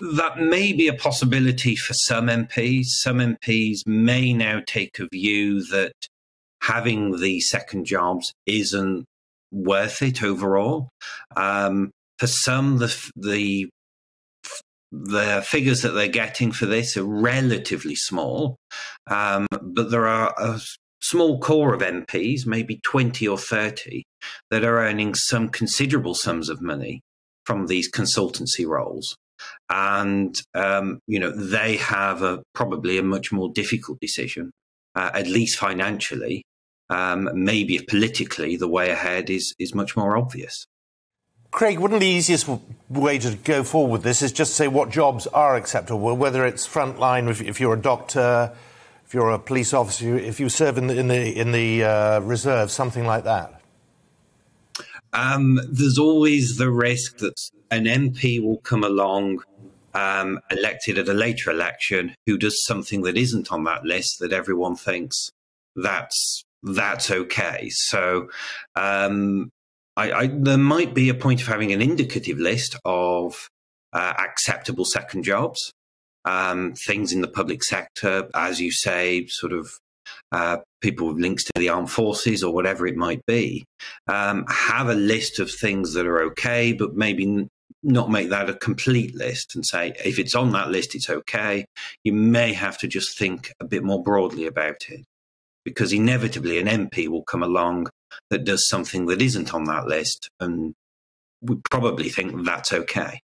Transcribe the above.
that may be a possibility for some MPs. Some MPs may now take a view that having the second jobs isn't worth it overall. Um, for some, the the the figures that they're getting for this are relatively small, um, but there are a small core of MPs, maybe 20 or 30, that are earning some considerable sums of money from these consultancy roles. And, um, you know, they have a, probably a much more difficult decision, uh, at least financially. Um, maybe politically, the way ahead is, is much more obvious. Craig, wouldn't the easiest way to go forward with this is just say what jobs are acceptable, whether it's frontline, if, if you're a doctor, if you're a police officer, if you serve in the in the in the uh, reserve, something like that. Um, there's always the risk that an MP will come along, um, elected at a later election, who does something that isn't on that list that everyone thinks that's that's okay. So um, I, I, there might be a point of having an indicative list of uh, acceptable second jobs, um, things in the public sector, as you say, sort of uh, people with links to the armed forces or whatever it might be. Um, have a list of things that are okay, but maybe not make that a complete list and say if it's on that list, it's okay. You may have to just think a bit more broadly about it because inevitably an MP will come along that does something that isn't on that list, and we probably think that's okay.